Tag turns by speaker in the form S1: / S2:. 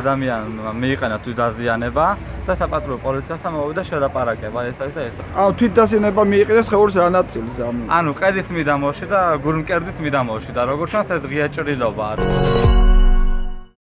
S1: ადამიანმა მიიყენა თვითდაზიანება და საპატრულო პოლიციასთან მოვიდა შედაპარაკება ეს არის და ეს.
S2: აუ თვითდაზიანება მიიყენეს ხეურის რანაწილს ამ.
S1: ანუ ყედის მიდამოში და გურმკერდის მიდამოში და როგორც ჩანს ეს ღია ჭრილობაა.